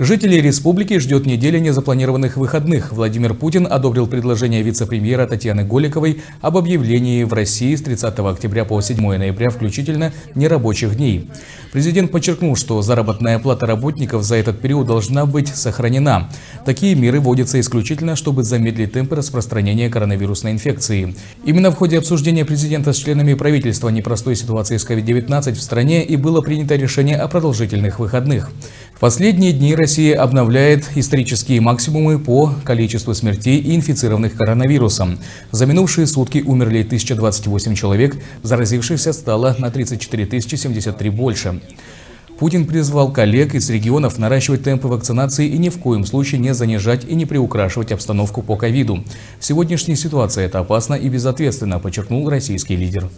Жителей республики ждет неделя незапланированных выходных. Владимир Путин одобрил предложение вице-премьера Татьяны Голиковой об объявлении в России с 30 октября по 7 ноября включительно нерабочих дней. Президент подчеркнул, что заработная плата работников за этот период должна быть сохранена. Такие меры вводятся исключительно, чтобы замедлить темпы распространения коронавирусной инфекции. Именно в ходе обсуждения президента с членами правительства непростой ситуации с COVID-19 в стране и было принято решение о продолжительных выходных. В последние дни Россия обновляет исторические максимумы по количеству смертей инфицированных коронавирусом. За минувшие сутки умерли 1028 человек, заразившихся стало на 34 073 больше. Путин призвал коллег из регионов наращивать темпы вакцинации и ни в коем случае не занижать и не приукрашивать обстановку по ковиду. В сегодняшней ситуации это опасно и безответственно, подчеркнул российский лидер.